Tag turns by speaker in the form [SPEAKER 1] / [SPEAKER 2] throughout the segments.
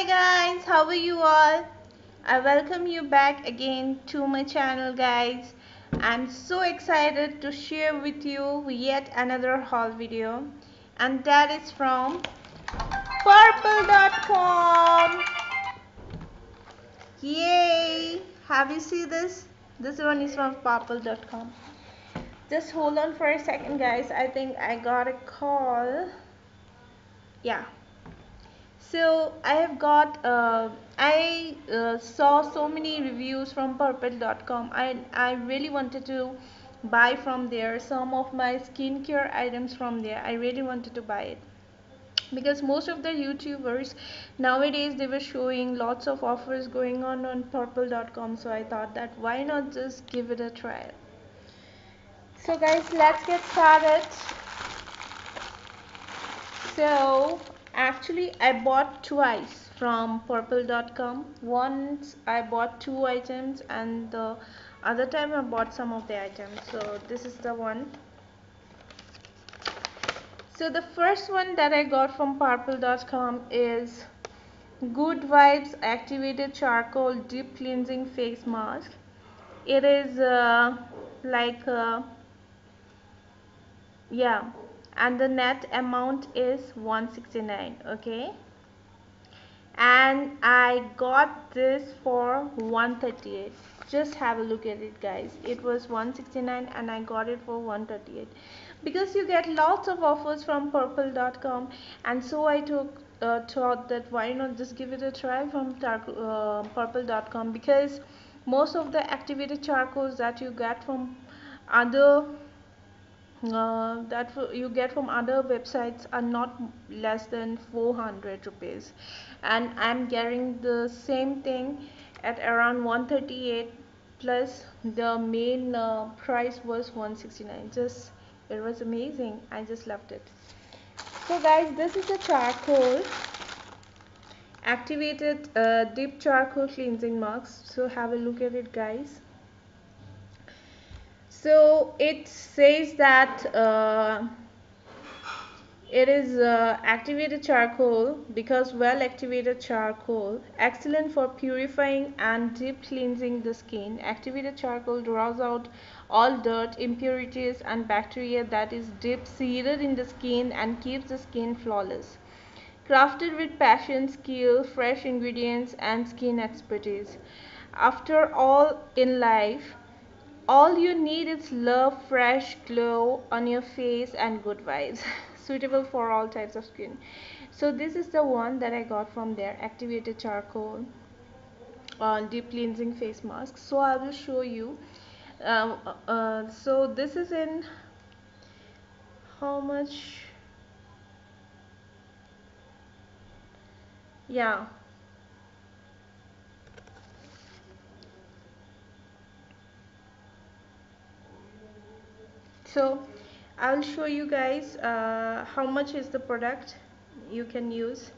[SPEAKER 1] Hi guys, how are you all? I welcome you back again to my channel guys. I'm so excited to share with you yet another haul video and that is from purplle.com. Yay! Have you seen this? This one is from purplle.com. Just hold on for a second guys. I think I got a call. Yeah so I have got uh, I uh, saw so many reviews from purplle.com I, I really wanted to buy from there some of my skincare items from there. I really wanted to buy it. Because most of the youtubers nowadays they were showing lots of offers going on on purplle.com so I thought that why not just give it a try. So guys let's get started. So actually I bought twice from purplle.com once I bought two items and the other time I bought some of the items. So this is the one. So the first one that I got from purplle.com is good vibes activated charcoal deep cleansing face mask. It is uh, like uh, yeah and the net amount is 169 okay? And I got this for 138 just have a look at it guys. It was 169 and I got it for 138 because you get lots of offers from purplle.com and so I took uh, thought that why not just give it a try from uh, purplle.com because most of the activated charcoals that you get from other uh, that you get from other websites are not less than 400 rupees. And I'm getting the same thing at around 138 plus. The main uh, price was 169 just it was amazing. I just loved it. So guys this is a charcoal. Activated uh, deep charcoal cleansing mask so have a look at it guys so it says that uh, it is uh, activated charcoal because well activated charcoal excellent for purifying and deep cleansing the skin. Activated charcoal draws out all dirt impurities and bacteria that is deep seated in the skin and keeps the skin flawless. Crafted with passion skill fresh ingredients and skin expertise. After all in life all you need is love, fresh glow on your face and good vibes. Suitable for all types of skin. So this is the one that I got from there. Activated charcoal uh, deep cleansing face mask. So I will show you. Um, uh, uh, so this is in how much? Yeah, so I'll show you guys uh, how much is the product you can use.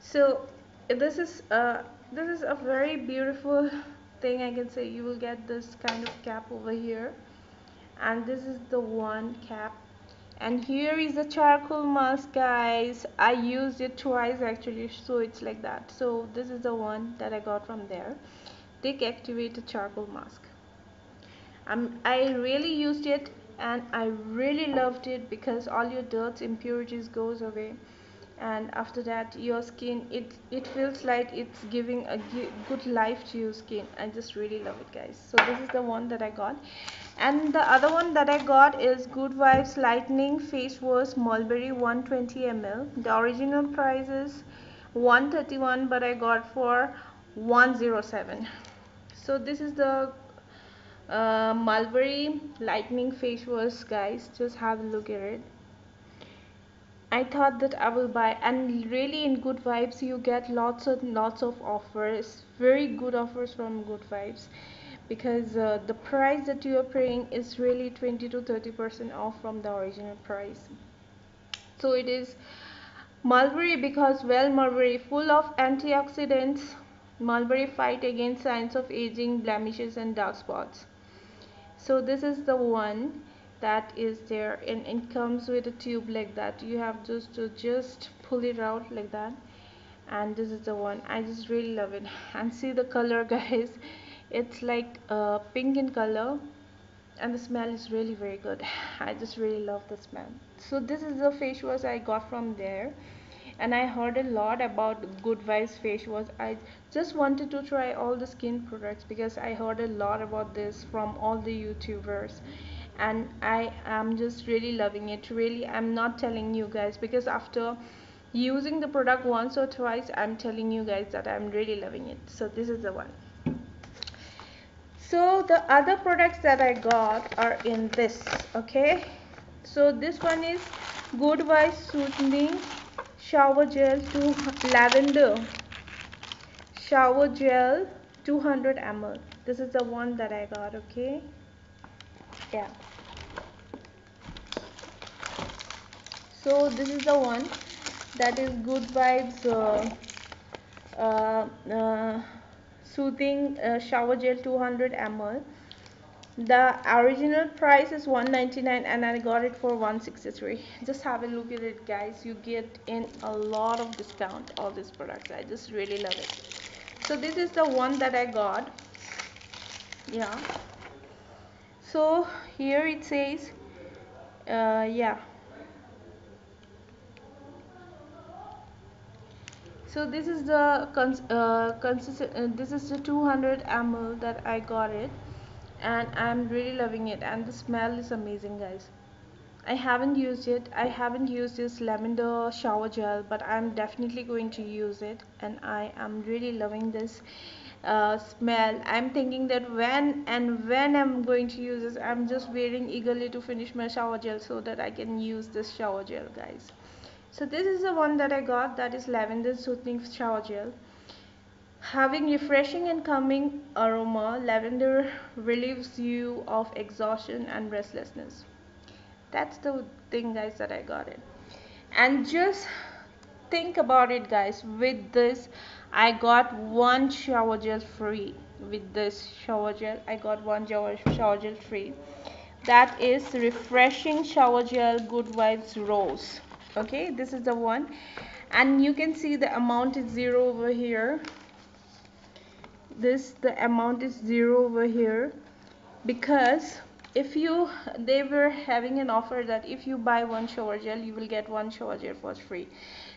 [SPEAKER 1] So this is uh, this is a very beautiful thing I can say. You will get this kind of cap over here. And this is the one cap. And here is the charcoal mask guys. I used it twice actually. So it's like that. So this is the one that I got from there. Thick activated charcoal mask. Um, I really used it and I really loved it because all your dirt impurities goes away. And after that your skin it it feels like it's giving a good life to your skin. I just really love it guys. So this is the one that I got. And the other one that I got is Good Vibes Lightning Face Wash Mulberry 120 ml the original price is 131 but I got for 107 so this is the uh, mulberry lightning face wash guys just have a look at it. I thought that I will buy and really in good vibes you get lots and lots of offers very good offers from good vibes because uh, the price that you are paying is really 20 to 30 percent off from the original price. So it is mulberry because well mulberry full of antioxidants mulberry fight against signs of aging blemishes and dark spots so this is the one that is there and it comes with a tube like that. You have just to just pull it out like that. And this is the one. I just really love it. And see the color guys? It's like uh, pink in color and the smell is really very good. I just really love the smell. So this is the face wash I got from there and I heard a lot about good vibes face wash. I just wanted to try all the skin products because I heard a lot about this from all the youtubers. And I am just really loving it. Really I'm not telling you guys because after using the product once or twice I'm telling you guys that I'm really loving it. So this is the one. So the other products that I got are in this okay? So this one is good vibes soothing shower gel to lavender shower gel 200 ml. This is the one that I got okay? Yeah. So this is the one that is good vibes uh, uh, uh, soothing uh, shower gel 200 ml the original price is 199 and I got it for 163 just have a look at it guys. You get in a lot of discount all these products. I just really love it. So this is the one that I got. Yeah. So here it says uh, yeah. So this is the cons uh, uh, this is the 200 ml that I got it and I'm really loving it and the smell is amazing guys. I haven't used it. I haven't used this lavender shower gel but I'm definitely going to use it and I am really loving this uh, smell. I'm thinking that when and when I'm going to use this I'm just waiting eagerly to finish my shower gel so that I can use this shower gel guys. So this is the one that I got that is lavender soothing shower gel having refreshing and calming aroma lavender relieves you of exhaustion and restlessness. That's the thing guys that I got it. And just think about it guys. With this I got one shower gel free. With this shower gel I got one shower, shower gel free. That is refreshing shower gel good vibes rose. Okay this is the one. And you can see the amount is zero over here this the amount is zero over here. Because if you they were having an offer that if you buy one shower gel you will get one shower gel for free.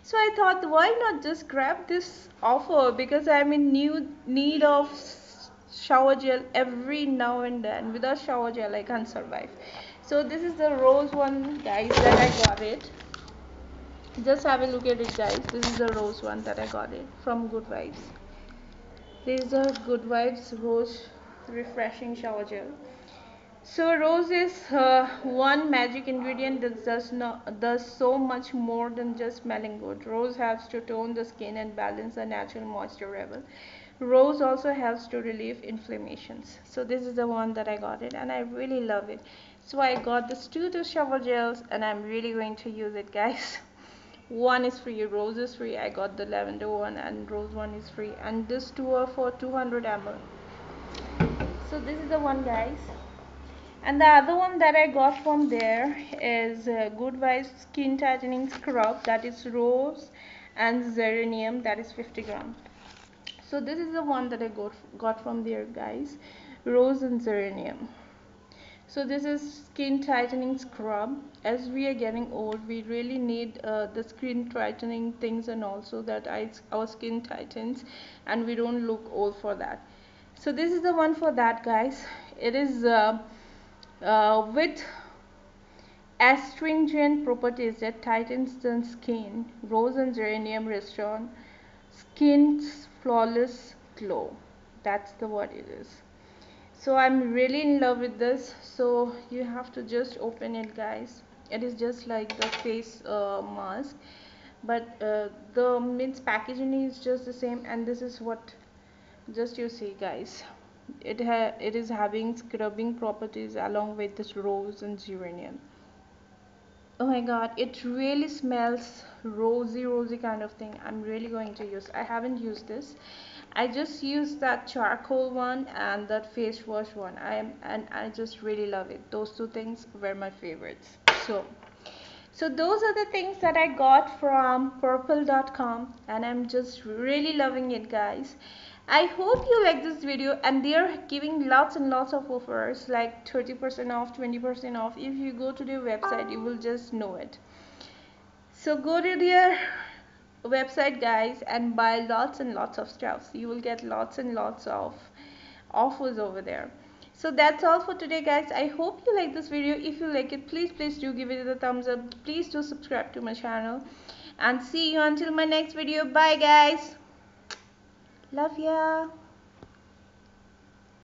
[SPEAKER 1] So i thought why not just grab this offer? Because i'm in new need of shower gel every now and then. Without shower gel i can't survive. So this is the rose one guys that i got it. Just have a look at it guys. This is the rose one that I got it from good vibes a good vibes rose refreshing shower gel. So rose is uh, one magic ingredient that does not does so much more than just smelling good rose helps to tone the skin and balance the natural moisture level. Rose also helps to relieve inflammations. So this is the one that I got it and I really love it. So I got this two two shower gels and I'm really going to use it guys one is free rose is free i got the lavender one and rose one is free and this two are for 200 ml so this is the one guys. And the other one that i got from there is uh, good vibes skin tightening scrub that is rose and geranium that is 50 gram. So this is the one that i got got from there guys rose and geranium so this is skin tightening scrub. As we are getting old we really need uh, the skin tightening things and also that our skin tightens and we don't look old for that. So this is the one for that guys. It is uh, uh, with astringent properties that tightens the skin. Rose and geranium restaurant skin's flawless glow. That's the what it is so I'm really in love with this. So you have to just open it guys. It is just like the face uh, mask. But uh, the means packaging is just the same and this is what just you see guys. It ha it is having scrubbing properties along with this rose and geranium. Oh my god it really smells rosy rosy kind of thing. I'm really going to use I haven't used this I just used that charcoal one and that face wash one. I and I just really love it. Those two things were my favorites. So so those are the things that I got from purplle.com and I'm just really loving it guys. I hope you like this video and they are giving lots and lots of offers like 30% off 20% off. If you go to their website you will just know it. So go to their website guys and buy lots and lots of stuff. You will get lots and lots of offers over there. So that's all for today guys. I hope you like this video. If you like it please please do give it a thumbs up. Please do subscribe to my channel. And see you until my next video. Bye guys. Love ya